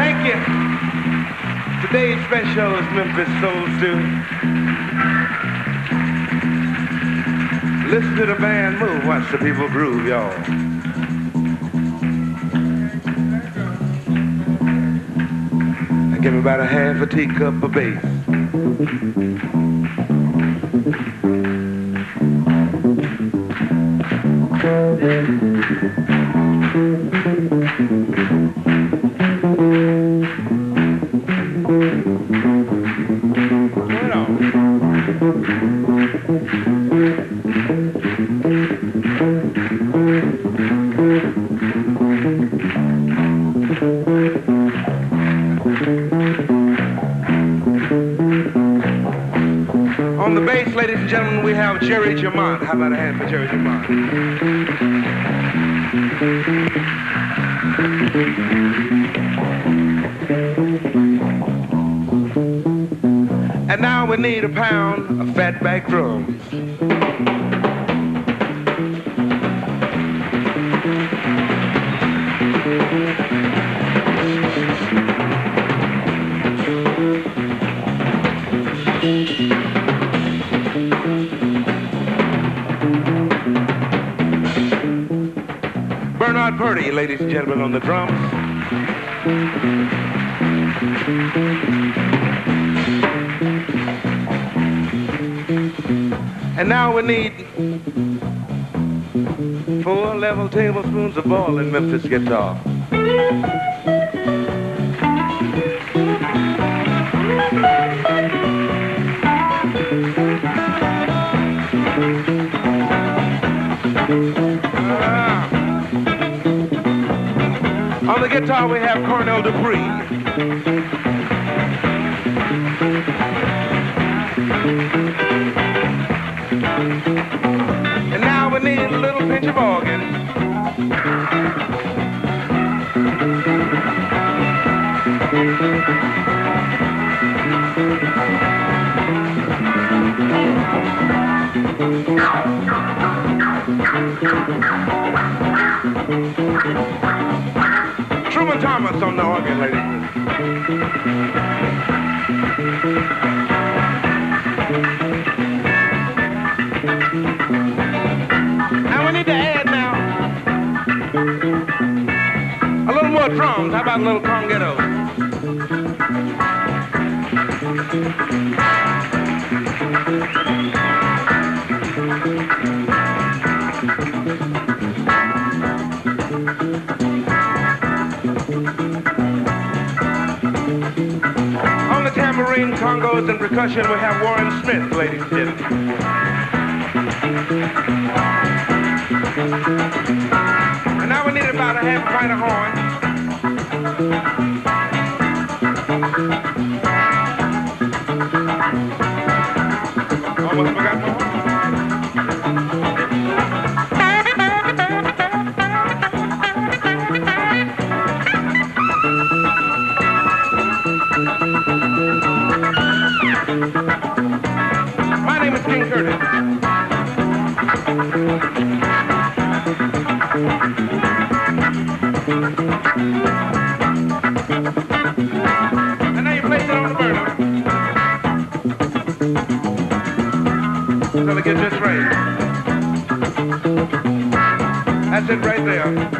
Thank you. Today's special is Memphis Soul Stew. Listen to the band move, watch the people groove, y'all. Give me about a half a teacup of bass. Right on. The bass, ladies and gentlemen, we have Jerry Jemmott. How about a hand for Jerry Jemmott? Need a pound of fatback drums. Bernard Purdie, ladies and gentlemen, on the drums. And now we need four level tablespoons of boiling Memphis guitar. Ah. On the guitar we have Cornell Dupree. And now we need a little pinch of organ. Truman Thomas on the organ, ladies. Now we need to add now a little more drums. How about a little congetto? On the tambourine, congos, and percussion, we have Warren Smith, ladies and gentlemen. And now we need about a half a pint of horn. Almost forgot my name is King Curtis. Right. That's it right there.